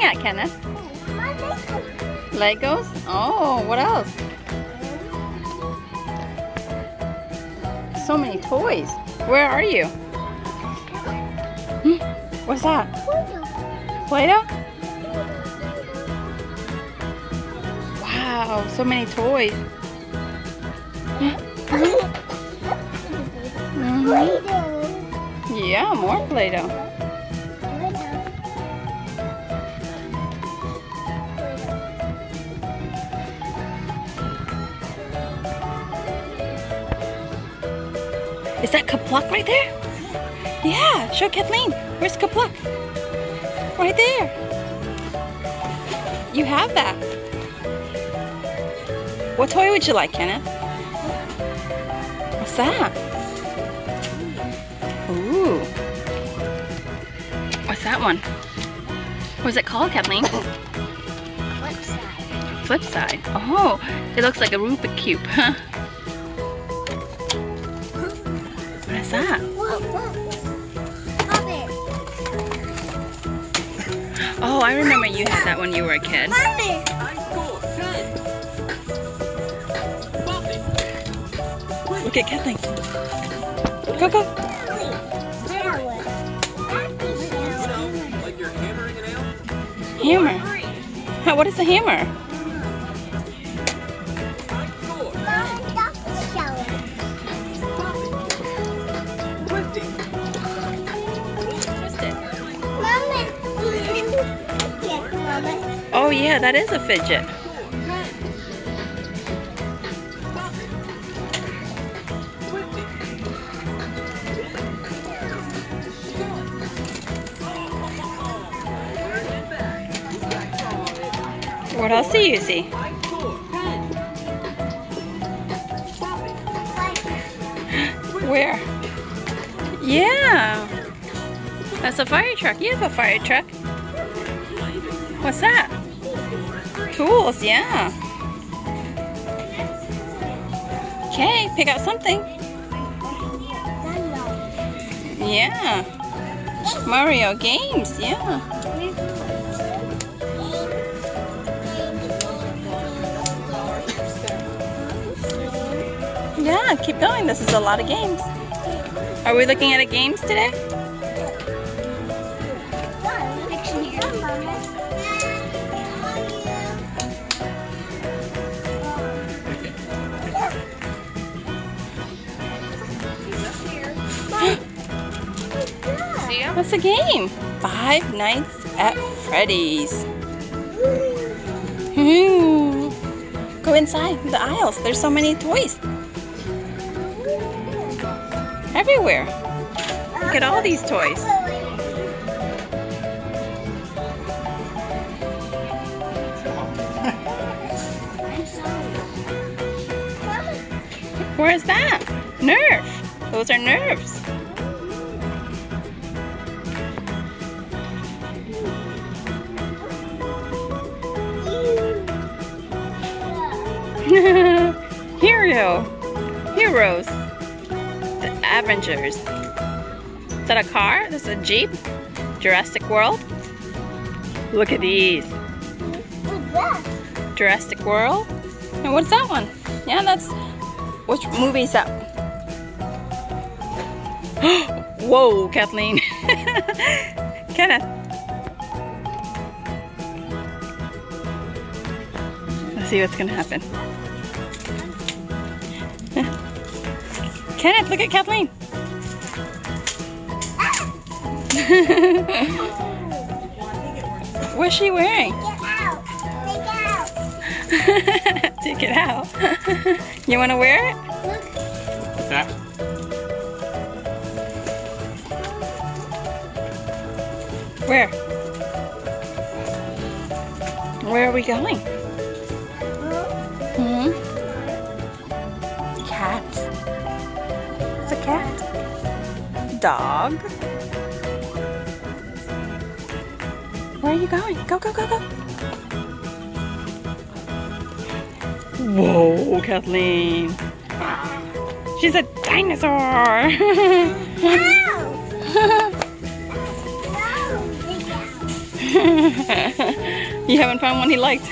looking at, Kenneth? Legos? Oh, what else? So many toys. Where are you? Hmm, What's that? Play-Doh? Wow, so many toys. Mhm. Yeah, more Play-Doh. Is that KerPlunk right there? Yeah, show Kathleen. Where's KerPlunk? Right there. You have that. What toy would you like, Kenneth? What's that? Ooh. What's that one? What's it called, Kathleen? Flip side. Oh, it looks like a Rubik Cube, huh? That? Oh, I remember you had that when you were a kid. Look at Kathleen. Go, go. Hammer. What is a hammer? Yeah, that is a fidget. What else do you see? Where? Yeah. That's a fire truck. You have a fire truck. What's that? Tools, yeah. Okay, pick out something. Yeah. Mario games, yeah. Yeah, keep going. This is a lot of games. Are we looking at a games today? What's the game? Five Nights at Freddy's. Go inside the aisles. There's so many toys. Everywhere. Look at all these toys. Where's that? Nerf. Those are nerves. Hero. Heroes. The Avengers. Is that a car? This is a Jeep? Jurassic World? Look at these. Jurassic World? And what's that one? Yeah, that's... Which movie is that? Whoa, Kathleen. Kenneth. Let's see what's gonna happen. Kenneth, look at Kathleen. What's she wearing? Take it out. Take it out. You want to wear it? What's that? Where? Where are we going? Dog. Where are you going? Go, go, go, go. Whoa, Kathleen. She's a dinosaur. You haven't found one he liked.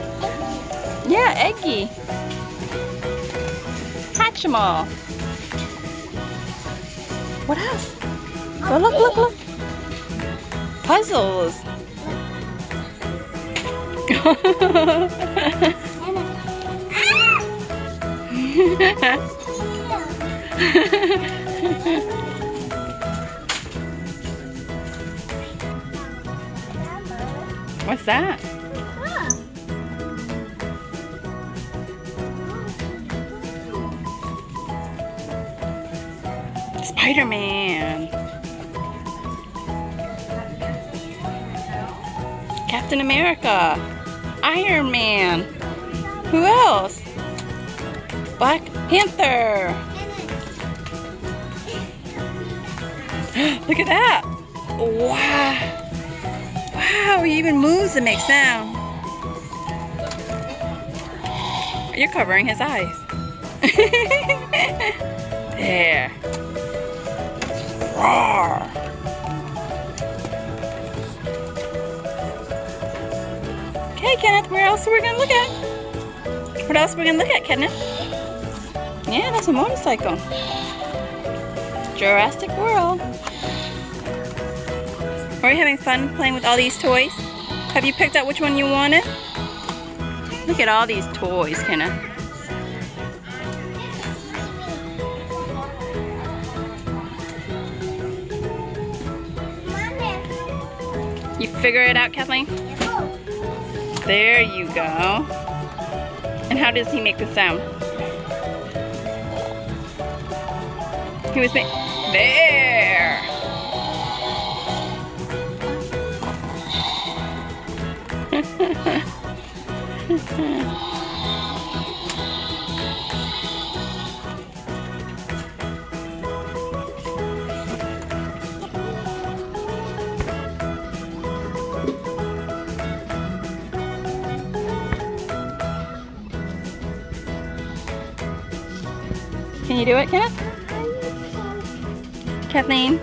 yeah, Eggy. Hatch them Hatchimal. What else? Go look, look, look. Puzzles. What's that? Spider-Man. Captain America. Iron Man. Who else? Black Panther. Look at that. Wow. Wow, he even moves to make sound. You're covering his eyes. there. Roar. Okay, Kenneth, where else are we gonna look at? What else are we gonna look at, Kenneth? Yeah, that's a motorcycle. Jurassic World. Are you having fun playing with all these toys? Have you picked out which one you wanted? Look at all these toys, Kenneth. Figure it out, Kathleen? There you go. And how does he make the sound? He was making... There! Can you do it, Kenneth? Kathleen?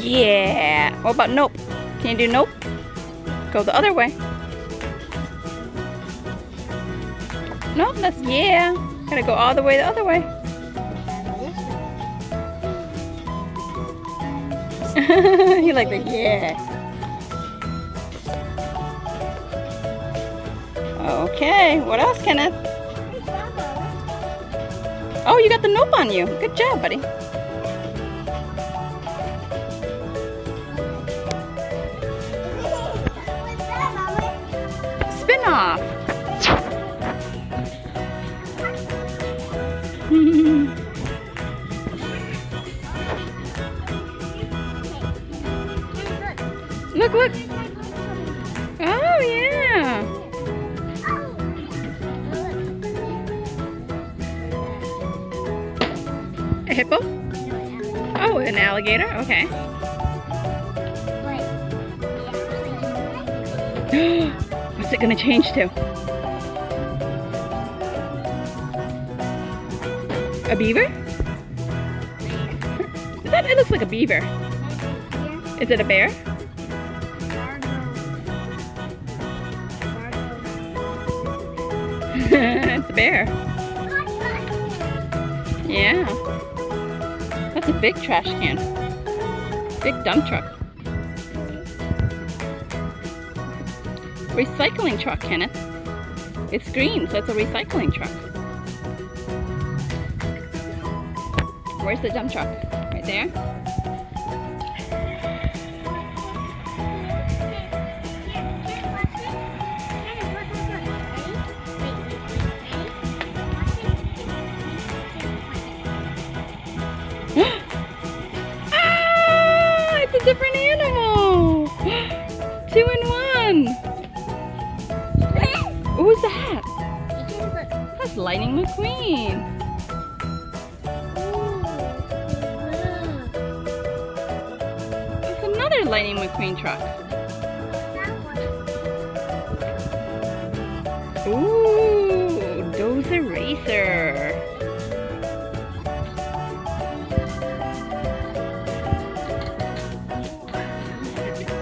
Yeah. What about nope? Can you do nope? Go the other way. No, that's yeah. Gotta go all the way the other way. you like the yeah. Okay, what else, Kenneth? Oh, you got the nope on you. Good job, buddy. Spin off. Look, look. Oh, yeah. A hippo? Oh, an alligator? Okay. What's it gonna change to? A beaver? That, it looks like a beaver. Is it a bear? A bear. Yeah. That's a big trash can. Big dump truck. Recycling truck, Kenneth. It's green, so it's a recycling truck. Where's the dump truck? Right there? Lightning McQueen. Another Lightning McQueen truck. Ooh, Dozer Racer.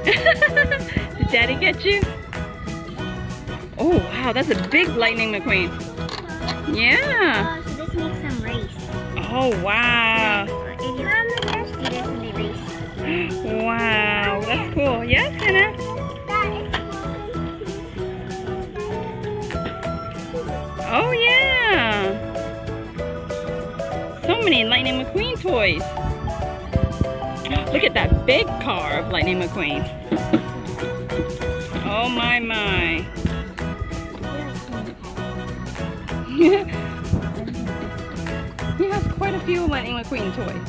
Did Daddy get you? Oh wow, that's a big Lightning McQueen. Yeah. Oh, so this makes them race. Oh wow. If you're on the best, you definitely race. Wow, that's cool. Yes, Hannah. Oh yeah. So many Lightning McQueen toys. Look at that big car of Lightning McQueen. Oh my my. He has quite a few Lightning McQueen toys.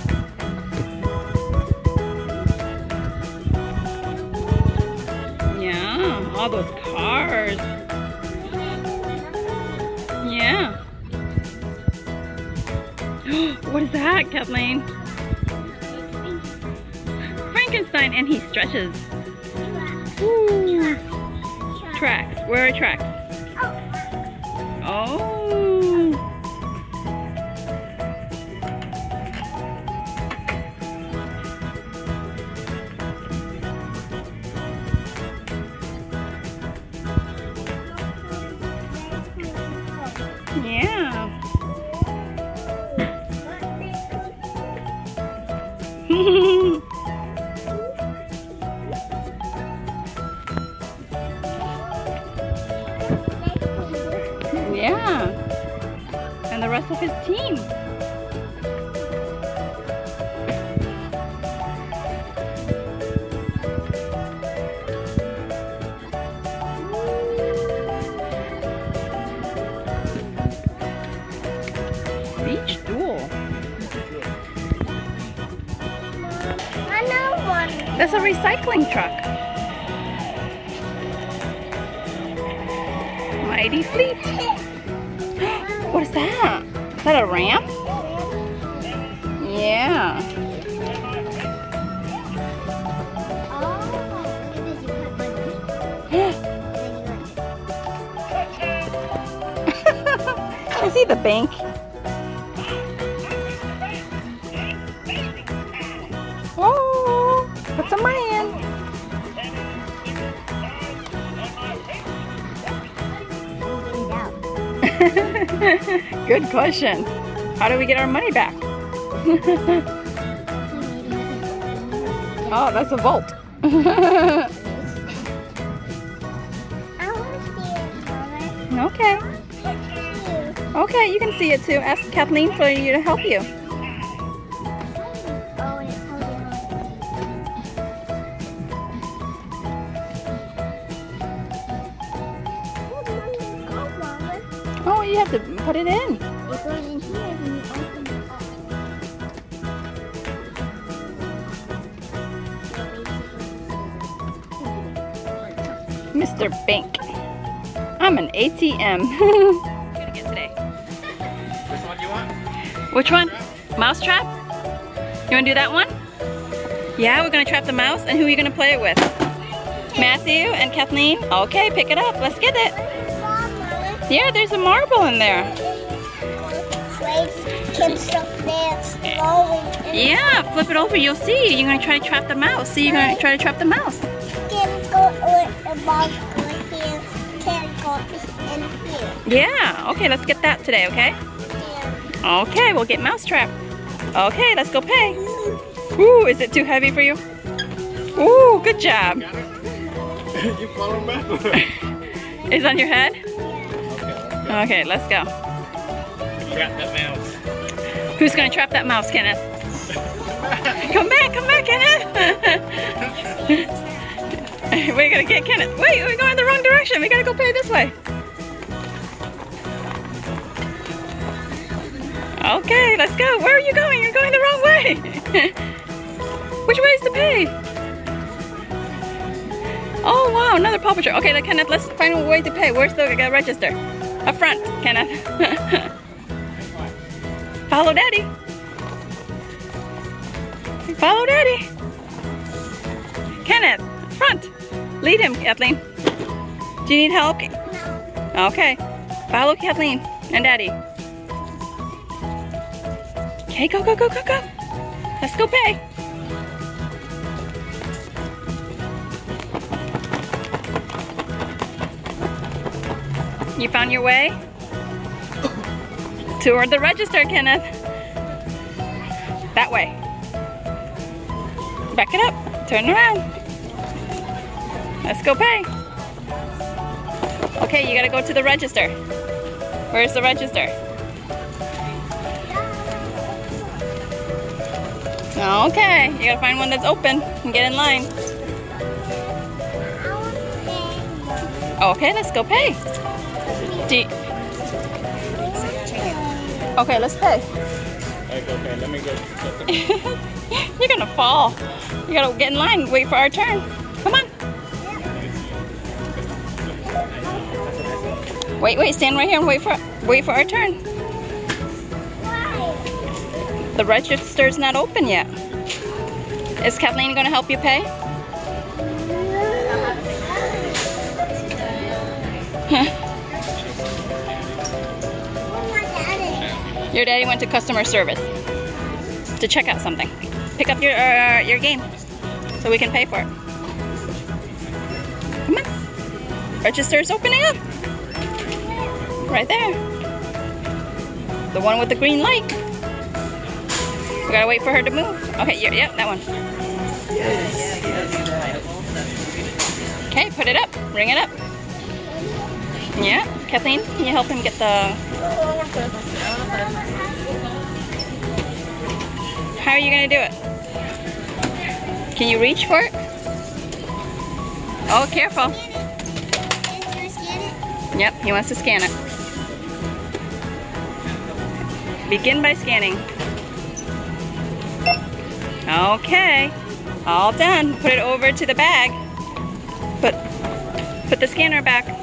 Yeah, all those cars. Yeah. what is that, Kathleen? Frankenstein, and he stretches. Ooh. Tracks. Where are tracks? His team. Beach Duel. That's a recycling truck. Mighty Fleet. What is that? Is that a ramp? Yeah. Is he the bank. Good question. How do we get our money back? oh, that's a vault. okay. Okay, you can see it too. Ask Kathleen for you to help you. Have to put it in. It goes in here and you open it up. Mr. Bank. I'm an ATM. Gonna get today. Which one do you want? Which one? Mouse trap? You wanna do that one? Yeah, we're gonna trap the mouse. And who are you gonna play it with? Matthew and Kathleen? Okay, pick it up. Let's get it. Yeah, there's a marble in there. Kids up there slowing. Yeah, flip it over. You'll see. You're gonna try to trap the mouse. See, you're gonna try to trap the mouse. Can go with the ball go here. Can go in here. Yeah. Okay, let's get that today. Okay. Okay, we'll get mousetrap. Okay, let's go pay. Ooh, is it too heavy for you? Ooh, good job. You? Is on your head? Okay, let's go. Trap that mouse. Who's gonna trap that mouse, Kenneth? Come back, come back, Kenneth. we're gonna get Kenneth. Wait, we're going the wrong direction. We gotta go pay this way. Okay, let's go. Where are you going? You're going the wrong way. Which way is to pay? Oh wow, another Paw Patrol. Okay, Kenneth, let's find a way to pay. Where's the uh, register? Up front, Kenneth. Follow Daddy. Follow Daddy. Kenneth, front. Lead him, Kathleen. Do you need help? No. Okay. Follow Kathleen and Daddy. Okay, go, go, go, go, go. Let's go pay. You found your way? Toward the register, Kenneth. That way. Back it up. Turn around. Let's go pay. Okay, you gotta go to the register. Where's the register? Okay, you gotta find one that's open and get in line. I want to pay. Okay, let's go pay. You- Okay, let's pay. Okay, okay, let me go. get the- You're gonna fall. You gotta get in line, wait for our turn. Come on. Wait, wait, stand right here and wait for wait for our turn. Why? The register's not open yet. Is Kathleen gonna help you pay? Your daddy went to customer service to check out something. Pick up your uh, your game so we can pay for it. Come on. Register's opening up. Right there. The one with the green light. We gotta wait for her to move. Okay, yeah, yeah, that one. Okay, put it up. Ring it up. Yeah, Kathleen, can you help him get the How are you gonna do it? Can you reach for it? Oh, careful. Yep, he wants to scan it. Begin by scanning. Okay, all done. Put it over to the bag. Put, put the scanner back.